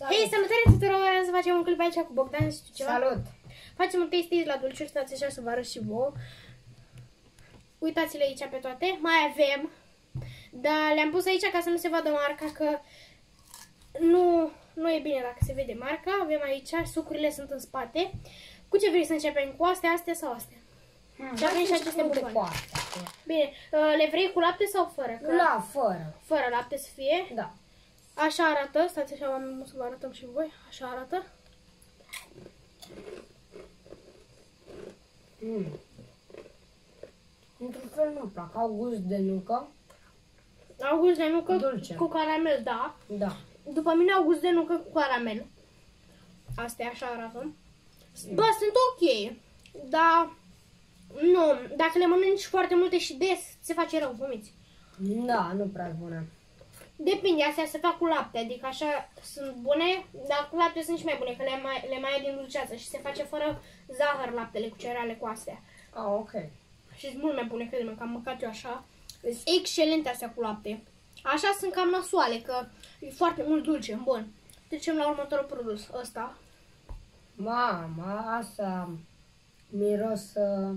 Salut. Hei, salutare tuturor! Să facem un clip aici cu Bogdan și tu ceva. Salut! Facem un tasting la dulciuri, stați așa să vă arăt și vouă. Uitați-le aici pe toate. Mai avem, dar le-am pus aici ca să nu se vadă marca, că nu, nu e bine dacă se vede marca. Avem aici, sucurile sunt în spate. Cu ce vrei să începem? Cu astea, astea sau astea? Hmm, Și avem hai și să aceste începem bomboane. cu astea. Bine, uh, le vrei cu lapte sau fără? Că La, fără. Fără lapte să fie. Da. Așa arată, stați așa oameni, să vă arătăm și voi. Așa arată. Mm. Într-un fel nu-mi plac. Au gust de nucă. Au gust de nucă Dulce. cu caramel, da. Da. După mine au gust de nucă cu caramel. Astea așa arată. Bă, sunt ok. Dar nu, dacă le mănânci foarte multe și des, se face rău, vomiți. Da, nu prea bună. Depinde, astea se fac cu lapte, adică așa sunt bune, dar cu lapte sunt și mai bune, că le mai, le mai ai din dulceață și se face fără zahăr laptele cu cereale cu astea. Ah, ok. Și sunt mult mai bune, crede-mă, că am mâncat eu așa. Sunt excelente astea cu lapte. Așa sunt cam nasoale, că e foarte mult dulce. Bun. Trecem la următorul produs. Ăsta. Mama, asta miros, uh,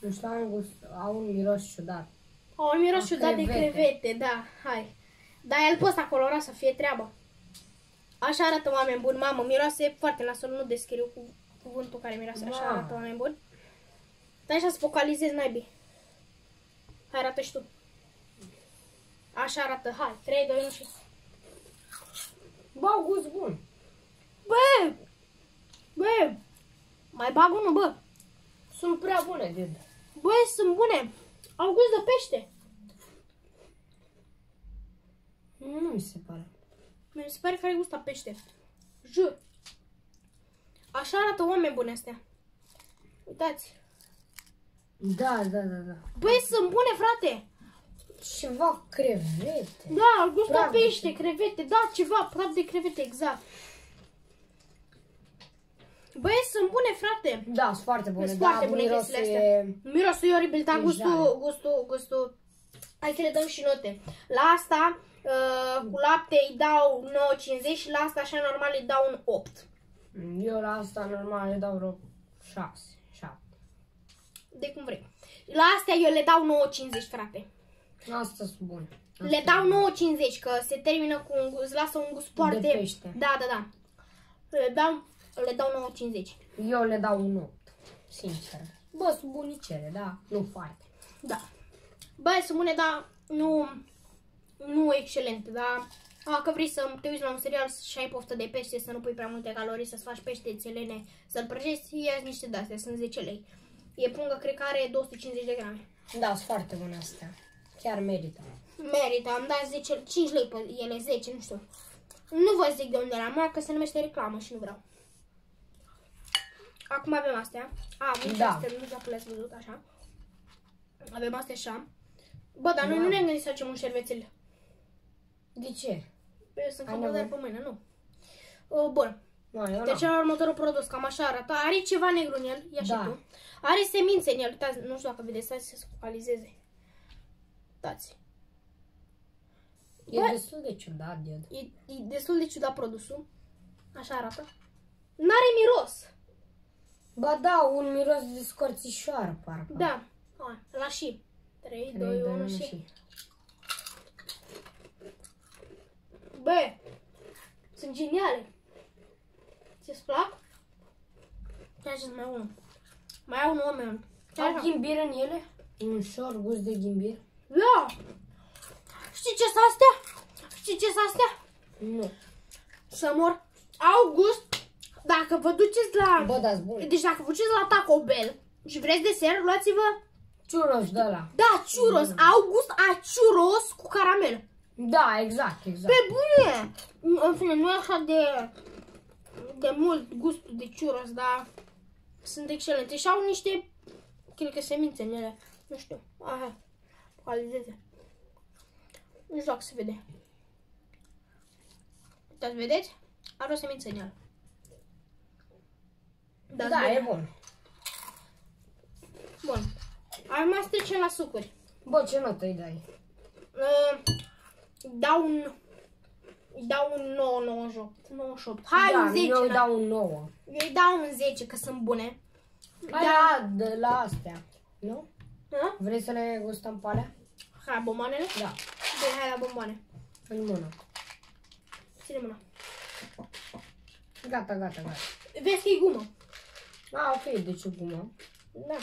nu știu, am gust, au un miros ciudat. O, un miros A, ciudat de crevete. crevete, da, hai. Da, el pe ăsta colorat să fie treaba. Așa arată oameni buni, mamă, miroase foarte nasol, nu descriu cu cuvântul care miroase, așa Mamă. arată oameni buni. Dar așa să focalizezi naibii. Hai, arată și tu. Așa arată, hai, 3, 2, 1 și... Bă, au gust bun. Bă! Bă! Mai bag unul, bă! Sunt prea bune, did. Bă, sunt bune! Au gust de pește! Nu mi se pare. Mi se pare că are gust a pește. Jur. Așa arată oameni buni astea. Uitați. Da, da, da, da. Băi, sunt bune, frate! Ceva crevete. Da, au gust a Praf de pește, crevete. Da, ceva, praf de crevete, exact. Băi, sunt bune, frate! Da, sunt foarte bune. Sunt da, foarte bune mirosul chestiile e... astea. Mirosul e oribil, dar E gustul, jale. gustul, gustul... Hai să le dăm și note. La asta, uh, cu lapte îi dau 9,50 și la asta, așa normal, îi dau un 8. Eu la asta normal le dau vreo 6, 7. De cum vrei. La astea eu le dau 9,50, frate. Asta sunt bune. Le dau 9,50, că se termină cu un gust, lasă un gust foarte... pește. Da, da, da. Le dau, le dau 9,50. Eu le dau un 8. Sincer. Bă, sunt bunicele, da? Nu foarte. Da. Băi, sunt bune, dar nu, nu excelente, dar dacă vrei să te uiți la un serial și ai poftă de pește, să nu pui prea multe calorii, să-ți faci pește țelene, să-l prăjești, ia niște de-astea, sunt 10 lei. E pungă, cred că are 250 de grame. Da, sunt foarte bune astea. Chiar merită. Merită, am dat 10, 5 lei pe ele, 10, nu știu. Nu vă zic de unde la marca, se numește reclamă și nu vreau. Acum avem astea. A, avem și Da. astea, nu știu dacă le-ați văzut așa. Avem astea așa. Bă, dar noi Da. nu ne-am gândit să facem un șervețel. De ce? Pe sunt Ai cam nevoie? pe mâine, nu. Uh, bun. Nu, eu Deci n-am. la următorul produs, cam așa arată. Are ceva negru în el, ia și Da. tu. Are semințe în el, uitați, nu știu dacă vedeți, stați să se focalizeze. Uitați. E Bă. destul de ciudat, dude. E, e destul de ciudat produsul. Așa arată. N-are miros. Ba da, un miros de scorțișoară, parcă. Da. Hai, la și. 3, 3, 2, 1 1 și... și... Bă, sunt geniale. Ți-ți plac? Ia și mai unul. Mai au unul oameni. Au ghimbir în ele? Un ușor gust de ghimbir? Da! Știi ce sunt astea? Știi ce sunt astea? Nu. Să mor. Au gust. Dacă vă duceți la... Bă, da bune. Deci dacă vă duceți la Taco Bell și vreți desert, luați-vă... Churros de la. Da, churros. Au gust a churros cu caramel. Da, exact, exact. Pe bune! În fine, nu e așa de, de mult gustul de churros, dar sunt excelente. Și au niște, cred că semințe în ele. Nu știu. Aha, focalizeze. Nu știu dacă se vede. Uitați, vedeți? Are o semință în el. Da, bune. e bun. Bun. Acum să trecem la sucuri. Bă, ce notă îi dai? Uh, dau un... Îi dau un 9, 98. 98. Hai da, un 10. eu îi la- dau un 9. Eu îi dau un 10 că sunt bune. Hai da. de la astea. Nu? Da? Vrei să le gustăm pe alea? Hai, bomboanele? Da. Bine, hai la bomboane. În mână. Ține mâna. Gata, gata, gata. Vezi că e gumă. A, ok, deci e gumă. Da.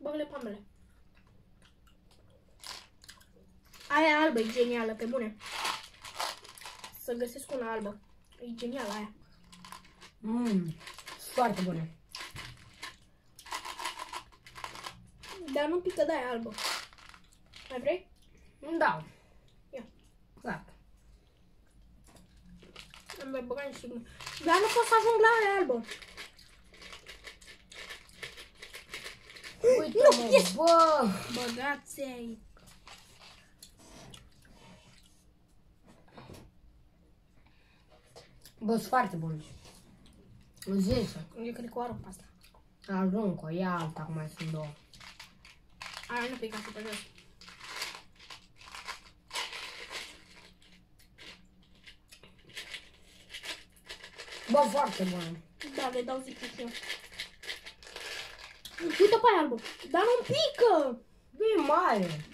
Băgă-le pe ambele. Aia albă e genială, pe bune. Să găsesc una albă. E genială aia. Mmm, foarte bune. Dar nu pică de aia albă. Mai vrei? Da. Ia. Gata. Îmi voi băga niște gumă. Dar nu pot să ajung la aia albă. Uite, Nu, mă, yes! bă! Băgați ai. Bă, sunt foarte bune. O 10. Eu cred că o arunc pe asta. Arunc-o, ia alta, acum mai sunt două. Aia nu pică pe jos. Bă, foarte bune. Da, le dau zic și eu. Uite pe aia albă. Dar nu pică! E mare.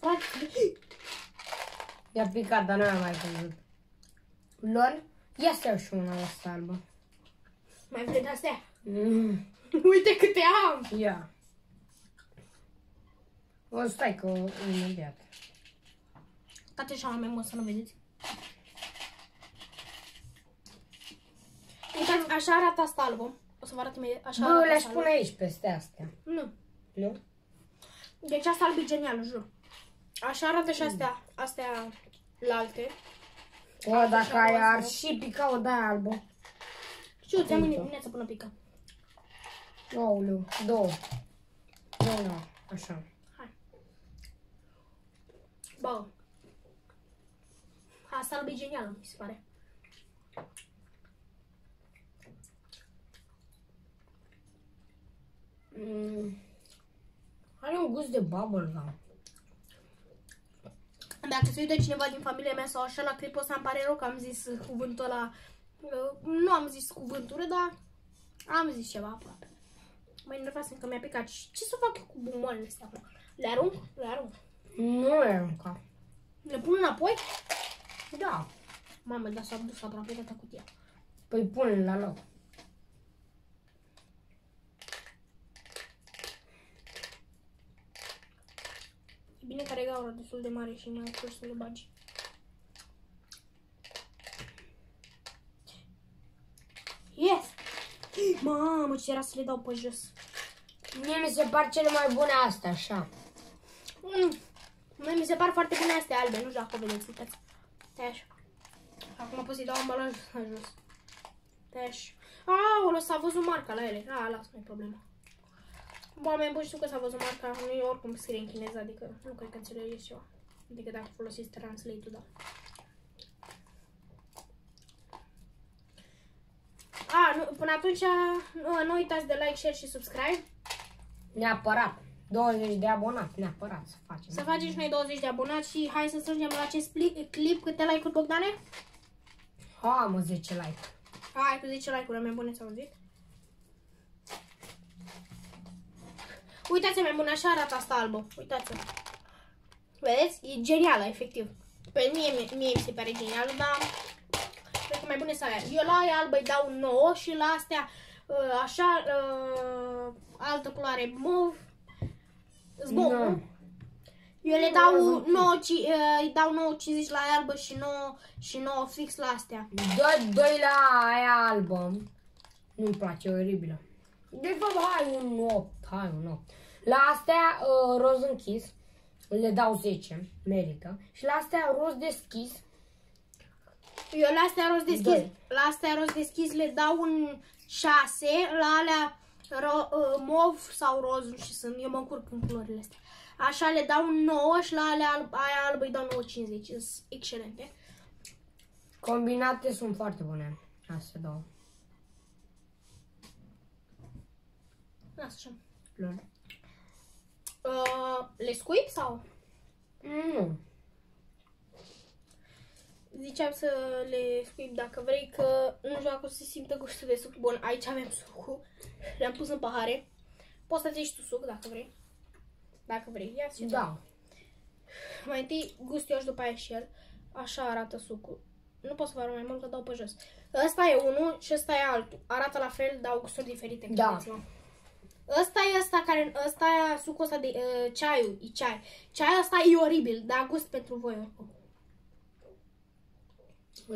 Frate, I-a picat, dar nu am mai văzut. Lol, ia să iau și una asta albă. Mai vrei de astea? Mm, Uite câte am! ia. O, stai că imediat. Toate așa mai mult să nu vedeți. Uitați, așa arată asta albă. O să vă arăt imediat. Așa Bă, arată le-aș asta albă. pune aici peste astea. Nu. Nu? Deci asta albă e genial, jur. Așa arată și astea, astea la alte. O, dacă Așa, ai asta. ar și pica o de albă. Și eu ți-am Uite. mâine dimineața până pică. Aoleu, două. Două, da, așa. Hai. Bă. Asta albă e genială, mi se pare. Mm. Are un gust de bubblegum. Dacă se uită cineva din familia mea sau așa la clipul ăsta, îmi pare rău că am zis uh, cuvântul ăla. Uh, Nu am zis cuvântul, dar am zis ceva aproape. Mă enervasem că mi-a picat. Și ce să fac eu cu bomboanele astea acum? Le arunc? Le arunc. Nu le arunca. Le pun înapoi? Da. Mamă, dar s-a dus aproape toată cutia. Păi pune la loc. Bine că are gaura destul de mare și mai ușor să le bagi. Yes! Mamă, ce era să le dau pe jos. Mie mi se par cele mai bune astea, așa. Mm. Mie mi se par foarte bune astea albe, nu știu dacă o vedeți, uitați. Stai așa. Acum pot să-i dau ambalaj la jos. Stai așa. Aoleu, s-a văzut marca la ele. A, lasă, nu-i problemă. Oameni buni, știu că s-a văzut marca, nu e oricum scrie în chineză, adică nu cred că înțelegeți ceva. Adică dacă folosiți translate-ul, da. A, nu, până atunci, nu, nu uitați de like, share și subscribe. Neapărat. 20 de abonați, neapărat să facem. Să facem și noi 20 de abonați și hai să strângem la acest pli- clip câte like-uri, Bogdane? Ha, mă, 10 like. Hai, cu 10 like-uri, mai bune, s-au auzit? Uitați-vă, mai bun, așa arată asta albă. Uitați-vă. Vedeți? E genială, efectiv. Pe mie, mie, mie mi se pare genială, dar cred că mai bune să aia. Eu la aia albă îi dau un 9 și la astea uh, așa, uh, altă culoare mov. Zbog, Nu. nu? Eu le dau 9, ci- uh, îi dau 9,50 la aia albă și 9, și 9 fix la astea. Doi, doi la aia albă. Nu-mi place, e oribilă. De fapt, hai un 8, hai un 8. La astea uh, roz închis, le dau 10, merită. Și la astea roz deschis, Eu la astea roz deschis, Doi. la astea roz deschis le dau un 6, la alea ro, uh, mov sau roz, nu știu, sunt, eu mă încurc în culorile astea. Așa le dau un 9 și la alea alb, aia albă îi dau 9,50, sunt excelente. combinate sunt foarte bune. Astea două. Așa. Lol. Uh, le scuip sau? Nu. ziceam să le scuip dacă vrei, că nu știu dacă o să se simtă gustul de suc. Bun, aici avem sucul. Le-am pus în pahare. Poți să ți tu suc dacă vrei. Dacă vrei, ia și Da. Mai întâi gust eu și după aia și el. Așa arată sucul. Nu pot să vă arăt mai mult că dau pe jos. Ăsta e unul și ăsta e altul. Arată la fel, dau gusturi diferite. Da. credeți-mă. Ăsta e ăsta care, ăsta e sucul ăsta de uh, ceaiul, e ceai. Ceaiul ăsta e oribil, dar gust pentru voi oricum.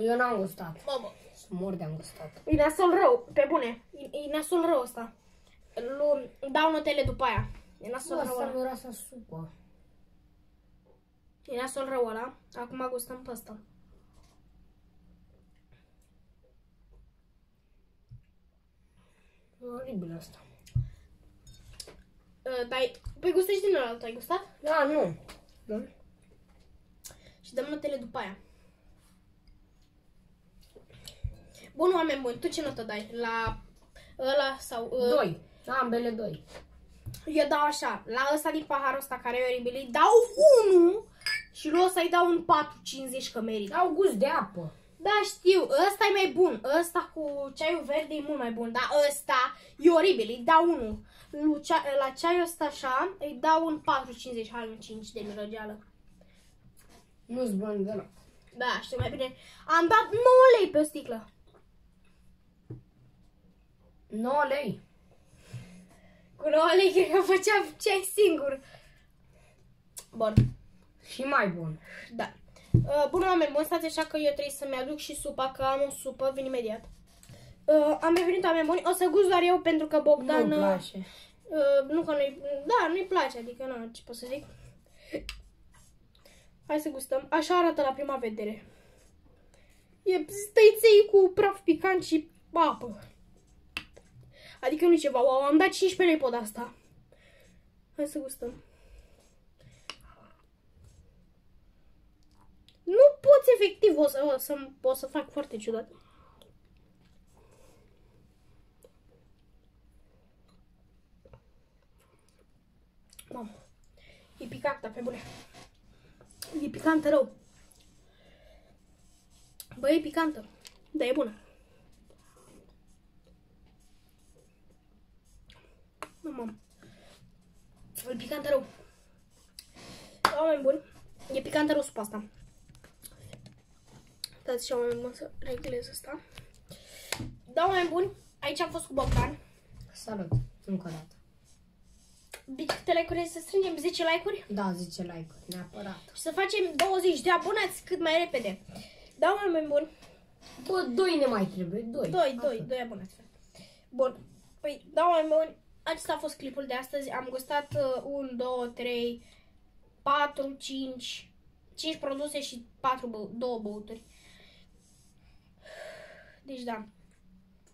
Eu n-am gustat. Bă, bă. Să mor de-am gustat. E nasul rău, pe bune. E, e nasul rău ăsta. Lu, dau notele după aia. E nasul Bă, rău asta ăla. miroase a supă. E nasul rău ăla. Acum gustăm pe ăsta. E oribil asta. Uh, dai, păi gustești din ăla, ai gustat? Da, nu. Nu? Și dăm notele după aia. Bun, oameni buni, tu ce notă dai? La ăla sau... Uh, Doi. Ambele doi. Eu dau așa, la ăsta din paharul ăsta care e oribil, îi dau 1 și lui ăsta îi dau un 4,50 că merită. Au gust de apă. Da, știu, ăsta e mai bun. Ăsta cu ceaiul verde e mult mai bun, dar ăsta e oribil, îi dau 1. La ceaiul ăsta așa, îi dau un 4,50, hai un 5 de mirăgeală. Nu-ți bun deloc. Da, știu mai bine. Am dat 9 lei pe o sticlă. 9 lei. Cu 9 lei cred că făceam ceai singur. Bun, Și mai bun. da. Uh, bun, oameni buni, stați așa că eu trebuie să-mi aduc și supa, că am o supă, vin imediat. Uh, am revenit, oameni buni, o să gust doar eu pentru că Bogdan... Nu-mi uh, place. Uh, nu că nu-i... Da, nu-i place, adică nu, ce pot să zic. Hai să gustăm. Așa arată la prima vedere. E stăiței cu praf picant și apă. Adică nu ceva, wow, am dat 15 lei pod asta. Hai să gustăm. Nu poți efectiv, o să, o să, o să fac foarte ciudat. Mamă, e picantă, pe bune. E picantă rău. Bă, e picantă, dar e bună. Mamă, e picantă rău. Oameni buni, e picantă rău supa asta. Dați și oameni buni să reglez asta. Da, oameni buni, aici am fost cu Bogdan. Salut. Încă o dată. Bine, câte like-uri să strângem? 10 like-uri? Da, 10 like neapărat. Și să facem 20 de abonați cât mai repede. Da, oameni buni. Bă, doi ne mai trebuie. Doi. 2, 2, 2 abonați. Bun. Păi, da, oameni buni. Acesta a fost clipul de astăzi. Am gustat uh, 1, 2, 3, 4, 5, 5 produse și 4 bău, 2 băuturi. Deci, da.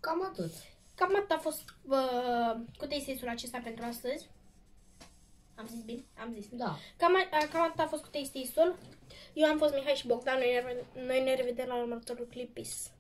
Cam atât. Cam atât a fost uh, cu taste acesta pentru astăzi. Am zis bine? Am zis. Da. Cam, a, cam atât a fost cu taste Eu am fost Mihai și Bogdan. Noi ne, noi ne revedem la următorul clip. Peace.